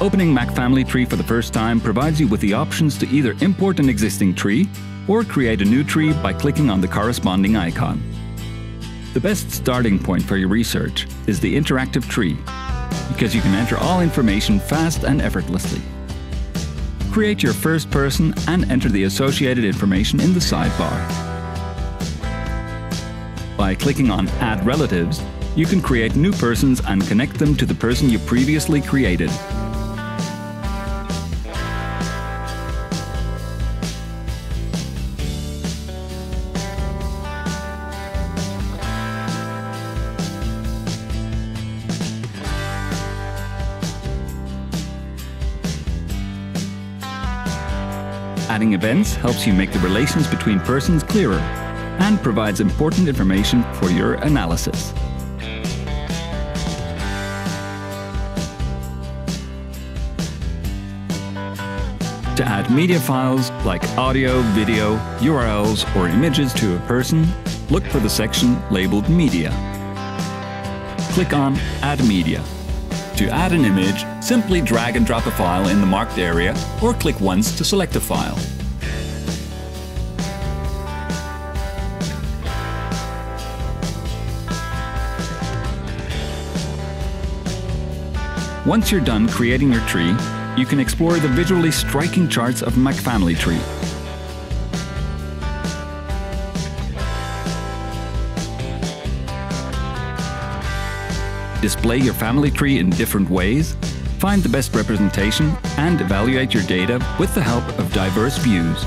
Opening MacFamilyTree for the first time provides you with the options to either import an existing tree or create a new tree by clicking on the corresponding icon. The best starting point for your research is the interactive tree, because you can enter all information fast and effortlessly. Create your first person and enter the associated information in the sidebar. By clicking on Add Relatives, you can create new persons and connect them to the person you previously created. Adding events helps you make the relations between persons clearer and provides important information for your analysis. To add media files like audio, video, URLs, or images to a person, look for the section labeled Media. Click on Add Media. To add an image, simply drag and drop a file in the marked area or click once to select a file. Once you're done creating your tree, you can explore the visually striking charts of MacFamilyTree. Display your family tree in different ways, find the best representation, and evaluate your data with the help of diverse views.